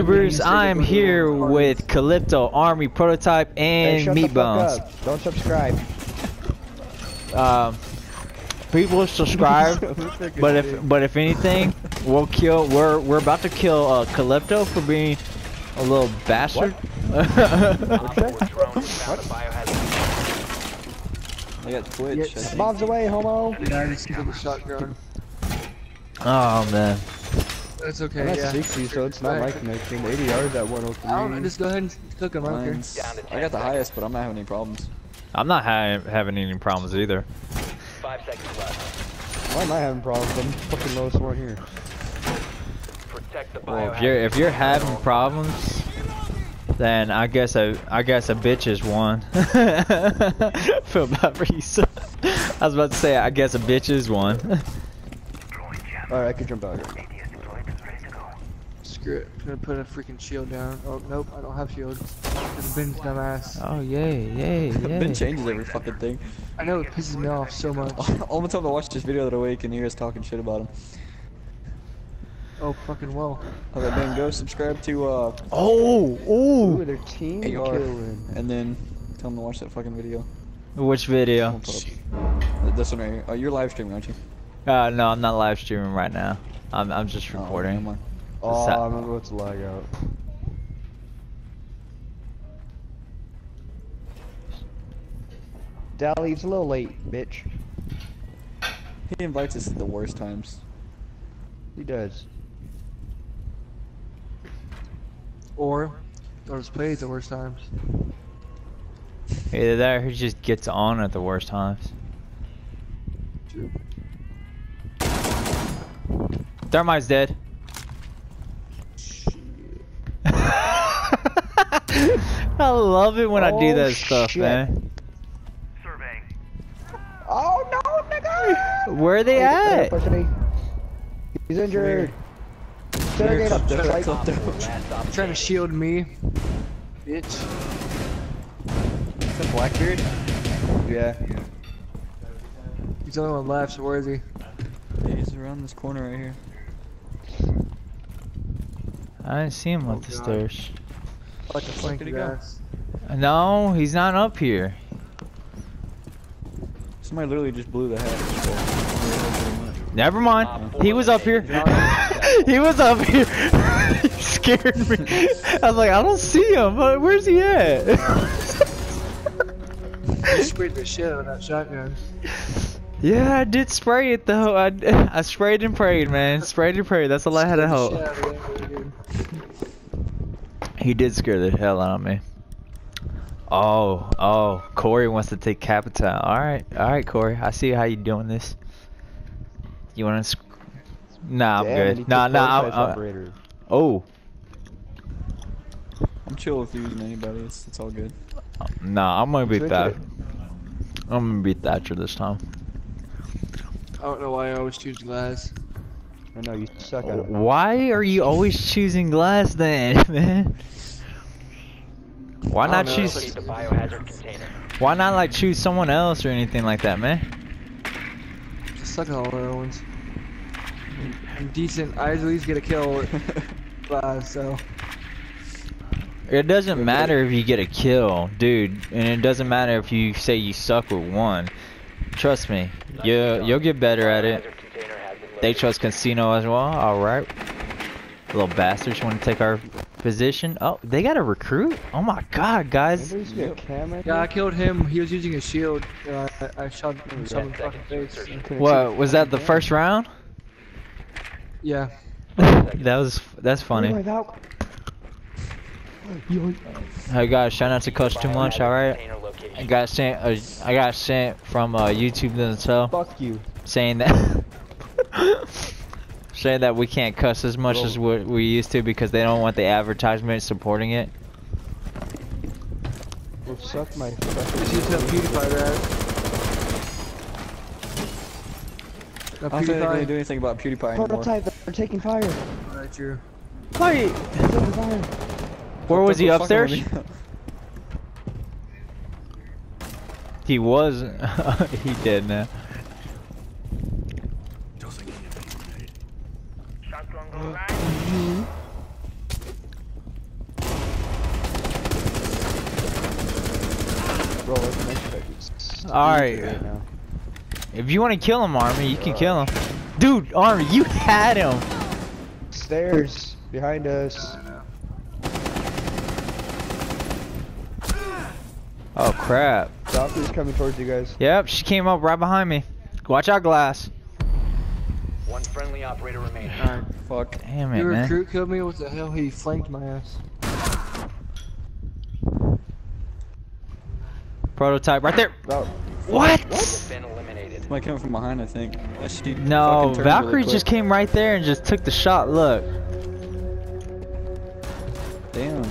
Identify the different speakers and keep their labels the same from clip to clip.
Speaker 1: YouTubers, I am here with Calypto Army Prototype and
Speaker 2: shut the fuck
Speaker 1: Meatbones.
Speaker 2: Don't subscribe.
Speaker 1: Um, people subscribe, but if but if anything, we'll kill. We're we're about to kill uh, Calypto for being a little bastard.
Speaker 3: I got Twitch. I think.
Speaker 2: Bombs away, homo.
Speaker 4: Yeah, I just took a shotgun.
Speaker 1: oh man,
Speaker 4: That's okay,
Speaker 2: I'm at
Speaker 4: yeah.
Speaker 2: 60, so it's not my connection. 80 yards at 103.
Speaker 4: I don't just go ahead and cook them, I don't care.
Speaker 3: I got the highest, but I'm not having any problems.
Speaker 1: I'm not ha having any problems either.
Speaker 5: Five seconds left.
Speaker 2: Why am I having problems? I'm fucking lowest one here.
Speaker 5: Protect the
Speaker 1: Well, if you're if you're having problems, then I guess a I guess a bitch is one. Feel bad for you. son. I was about to say I guess a bitch is one.
Speaker 2: Alright, I can jump out here.
Speaker 4: Screw it. I'm gonna put a freaking shield down. Oh, nope, I don't have shield. It's Ben's dumbass.
Speaker 1: oh yay yay
Speaker 3: Ben
Speaker 1: yay!
Speaker 3: changes every fucking thing.
Speaker 4: I know it pisses me off so much.
Speaker 3: All the time I watch this video that I wake and hear us talking shit about him.
Speaker 4: Oh, fucking well.
Speaker 3: Okay, Ben, go subscribe to, uh,
Speaker 1: Oh
Speaker 2: Ooh,
Speaker 1: ooh!
Speaker 2: their team
Speaker 3: AR.
Speaker 2: killing.
Speaker 3: and then tell him to watch that fucking video.
Speaker 1: Which video?
Speaker 3: I'll put This one right here. Oh, you're live streaming, aren't you?
Speaker 1: Uh, no, I'm not live streaming right now. I'm I'm just
Speaker 3: Oh, never
Speaker 1: recording.
Speaker 3: mind.
Speaker 2: Oh,
Speaker 1: Sa-
Speaker 2: I'm about to lag out. Dally, it's a little late, bitch.
Speaker 3: He invites us at the worst times.
Speaker 2: He does.
Speaker 4: Or, or just play at the worst times.
Speaker 1: Either that or he just gets on at the worst times. Thermite's dead. I love it when I do
Speaker 2: Oh,
Speaker 1: that stuff,
Speaker 2: shit.
Speaker 1: man.
Speaker 2: Oh no, nigga!
Speaker 1: Where are they
Speaker 2: Hey,
Speaker 1: at?
Speaker 2: pushing me. He's injured. Interrogate him.
Speaker 3: Shut
Speaker 2: Like,
Speaker 3: up,
Speaker 4: You're trying to shield me. Bitch.
Speaker 3: Is that Blackbeard?
Speaker 2: yeah.
Speaker 4: He's the only one left, so where is he?
Speaker 3: Yeah, he's around this corner right here.
Speaker 1: I didn't see him up the oh,
Speaker 4: God.
Speaker 1: stairs.
Speaker 4: Like a flank
Speaker 3: did he go?
Speaker 4: ass.
Speaker 1: No, he's not up here.
Speaker 3: Somebody literally just blew the hatch.
Speaker 1: Never mind. He was up here. he was up here. he scared me. I was like, I don't see him. Where's he at?
Speaker 4: You sprayed the shit out of that shotgun.
Speaker 1: yeah, I did spray it though. I, I sprayed and prayed, man. Sprayed and prayed. That's all I had to
Speaker 4: Scared the
Speaker 1: hope. He did scare the hell out of me. Oh, oh, Corey wants to take Capitão. All right, all right, Corey. I see how you're doing this. You want to? Nah, I'm
Speaker 2: Damn,
Speaker 1: good. Nah,
Speaker 2: took
Speaker 1: nah. I'm,
Speaker 2: sides
Speaker 1: uh,
Speaker 2: operator.
Speaker 1: oh,
Speaker 3: I'm chill with using anybody. It's, it's all good.
Speaker 1: nah. I'm gonna beat that. I'm gonna beat Thatcher this time.
Speaker 4: I don't know why I always choose Glaz.
Speaker 2: I know you suck at oh, it.
Speaker 1: Why are you always choosing Glaz then, man? Why not
Speaker 4: know,
Speaker 1: choose?
Speaker 5: Proceed to biohazard container.
Speaker 1: Why not like choose someone else or anything like that, man?
Speaker 4: Just suck at all the other ones. I'm decent. I at least get a kill with Glaz, so.
Speaker 1: It doesn't matter if you get a kill, dude, and it doesn't matter if you say you suck with one. Trust me, you you'll get better at it.
Speaker 5: Biohazard container has been
Speaker 1: They
Speaker 5: located.
Speaker 1: trust Casino as well. All right, little bastards want to take our position. Oh, they got a recruit. Oh my God, guys!
Speaker 2: Anybody's got a cam at
Speaker 4: Yeah, I killed him. He was using a shield. Uh, I, I shot him in the fucking face.
Speaker 1: What was that? The first round?
Speaker 4: Yeah.
Speaker 1: that was that's funny.
Speaker 2: God.
Speaker 1: Hey guys, try not to Coach too much. All right. I got sent. Uh, I got sent from uh, YouTube themselves
Speaker 2: Fuck you.
Speaker 1: saying that saying that we can't cuss as much as what we used to because they don't want the advertisement supporting it.
Speaker 2: Well, suck my
Speaker 4: Just
Speaker 2: fucking.
Speaker 4: use that PewDiePie rat. That
Speaker 3: I don't think they really do anything about PewDiePie anymore.
Speaker 2: Prototype, they're taking fire.
Speaker 4: Alright, true.
Speaker 1: Wait,
Speaker 2: They're taking fire.
Speaker 1: where was he upstairs? He was. he did now. Alright.
Speaker 3: Right.
Speaker 1: If you want to kill him, Army, you can kill him. Dude, Army, you had him.
Speaker 2: Stairs behind us.
Speaker 1: Oh crap.
Speaker 2: Valkyrie's coming towards you guys.
Speaker 1: Yep, she came up right behind me. Watch out, Glaz.
Speaker 5: One friendly operator remaining.
Speaker 4: Alright.
Speaker 3: Fuck.
Speaker 1: Damn it,
Speaker 4: Your
Speaker 1: man.
Speaker 4: recruit killed me. What the hell? He flanked my ass.
Speaker 1: Prototype right there.
Speaker 2: Oh,
Speaker 1: What?
Speaker 5: Been eliminated.
Speaker 3: Might come from behind, I think. Yeah,
Speaker 1: No,
Speaker 3: fucking
Speaker 1: Valkyrie
Speaker 3: really
Speaker 1: just came right there and just took the shot. Look.
Speaker 3: Damn.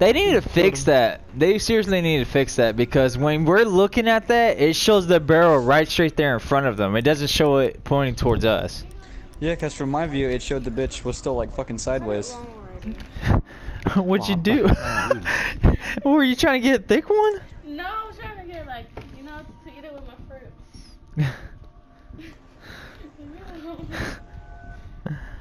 Speaker 1: They need to fix that. They seriously need to fix that because when we're looking at that, it shows the barrel right straight there in front of them. It doesn't show it pointing towards us.
Speaker 3: Yeah, cause from my view, it showed the bitch was still like fucking sideways.
Speaker 1: What'd you do? Were you trying to get a thick one?
Speaker 6: No, I was trying to get like, you know, to eat it with my fruit.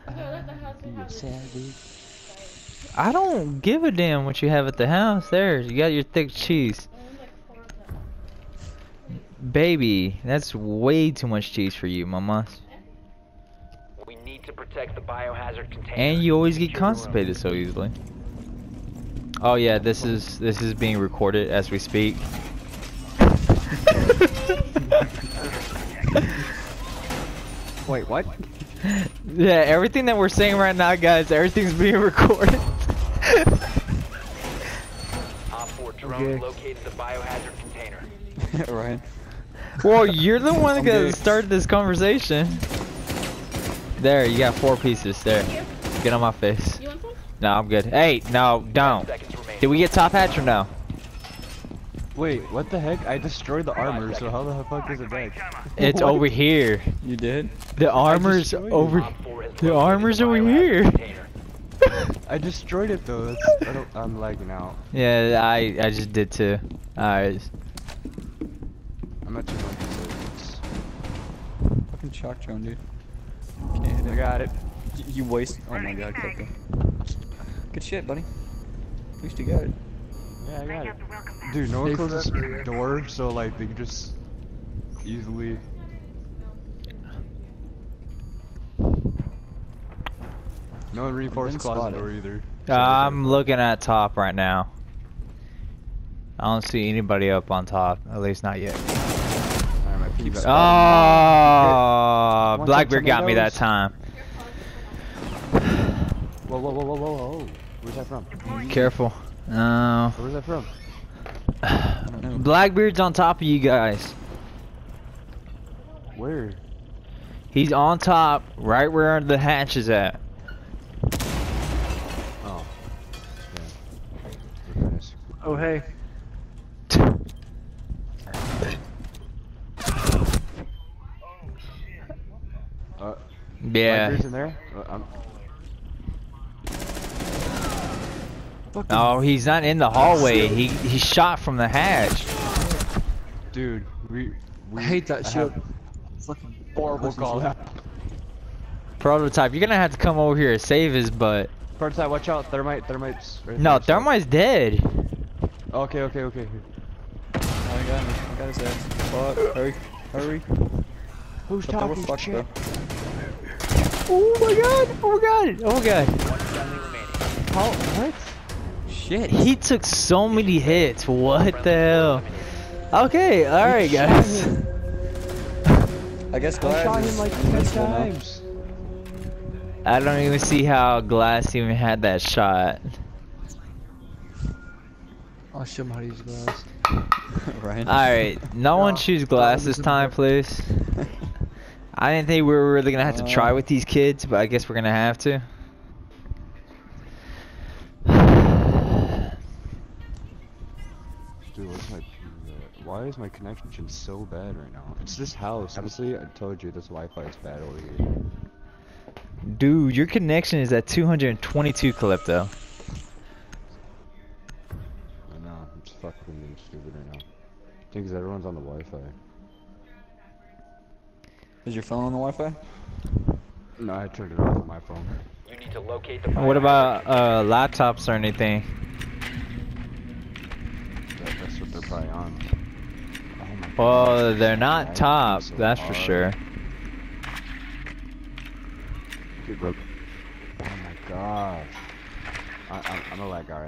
Speaker 6: Okay, let the house we have this.
Speaker 1: I don't give a damn what you have at the house. There, you got your thick cheese.
Speaker 6: And there's like four of them.
Speaker 1: Baby, that's way too much cheese for you, mama.
Speaker 5: We need to protect the biohazard container.
Speaker 1: And you always get
Speaker 5: Secure the room.
Speaker 1: constipated so easily. Oh yeah, this is this is being recorded as we speak.
Speaker 3: Wait, what?
Speaker 1: Yeah, everything that we're saying right now, guys, everything's being recorded.
Speaker 5: Op 4 drone
Speaker 4: Okay.
Speaker 5: located the biohazard container.
Speaker 3: right.
Speaker 1: well, you're the one that started this conversation. There, you got four pieces. There, get on my face.
Speaker 6: You want some?
Speaker 1: No, I'm good. Hey, no, don't. Did we get top hatch or no?
Speaker 7: Wait, what the heck? I destroyed the armor, so how the fuck is it back?
Speaker 1: It's over here.
Speaker 3: You did?
Speaker 1: The armor's over.
Speaker 5: Op 4 has
Speaker 1: The armor's over here.
Speaker 7: I destroyed it though. That's I don't, I'm lagging out.
Speaker 1: Yeah, I I just did too. Alright.
Speaker 7: I'm at 200
Speaker 3: Fucking shock drone, dude. Can't hit it.
Speaker 7: I got it.
Speaker 3: Y- You waste. Oh my god, Coco. Good shit, buddy. At least you got it.
Speaker 7: Yeah, I got it. Dude, no one
Speaker 4: Stay
Speaker 7: closes the door, so like they can just easily. No one reinforced
Speaker 3: been
Speaker 7: closet
Speaker 3: spotted.
Speaker 7: door either.
Speaker 1: I'm looking at top right now. I don't see anybody up on top. At least not yet.
Speaker 7: Alright, my ping's
Speaker 3: Keep
Speaker 7: up.
Speaker 1: Oh,
Speaker 7: Want
Speaker 1: Blackbeard got me that time.
Speaker 7: Whoa, whoa, whoa, whoa, whoa, whoa! Where's that from?
Speaker 1: Careful. No.
Speaker 7: Where's that from?
Speaker 1: Blackbeard's on top of you guys.
Speaker 7: Where?
Speaker 1: He's on top, right where the hatch is at.
Speaker 7: Oh. Yeah.
Speaker 4: Oh hey.
Speaker 7: Uh,
Speaker 1: Yeah.
Speaker 7: Blackbeard's in there? Uh, I'm,
Speaker 1: Oh, he's not in the hallway. He he shot from the hatch.
Speaker 7: dude, we. we
Speaker 4: I hate that
Speaker 7: I
Speaker 4: shit.
Speaker 7: have
Speaker 4: Fucking
Speaker 7: Horrible call out.
Speaker 1: Prototype, you're gonna have to come over here and save his butt.
Speaker 7: Prototype, watch out, thermite, thermites. right
Speaker 1: No,
Speaker 7: there, so-
Speaker 1: Thermite's dead.
Speaker 7: Okay, okay, okay.
Speaker 3: I got him. I got his ass. Fuck. Hurry. Hurry.
Speaker 7: Who's
Speaker 3: But
Speaker 7: talking
Speaker 3: fucked
Speaker 7: shit?
Speaker 3: though.
Speaker 1: Oh my god! Oh my god! Oh my god!
Speaker 5: One remaining.
Speaker 7: How? What?
Speaker 3: Shit.
Speaker 1: He took so many hits. What the hell? Okay, alright guys.
Speaker 3: I guess
Speaker 7: I
Speaker 3: Glaz
Speaker 7: shot him like ten times.
Speaker 1: I don't even see how Glaz even had that shot.
Speaker 4: I'll show him how to use Glaz.
Speaker 3: right.
Speaker 1: Alright, no one
Speaker 4: Yeah,
Speaker 1: choose
Speaker 4: Glaz
Speaker 1: this time, please. I didn't think we were really gonna have to try with these kids, but I guess we're gonna have to.
Speaker 7: Is my connection so bad right now? It's this house. Honestly, I told you this Wi-Fi is bad over here.
Speaker 1: Dude, your connection is at 222 Calypto.
Speaker 7: I know. I'm just fucking stupid right now. I think 'cause everyone's on the Wi-Fi.
Speaker 3: Is your phone on the Wi-Fi?
Speaker 7: No, I turned it off on my phone.
Speaker 5: You need to locate the
Speaker 1: What about uh, laptops or anything?
Speaker 7: That's what they're probably on.
Speaker 1: Well, they're not top, that's for sure.
Speaker 7: Oh my gosh. I, I'm a lag guy.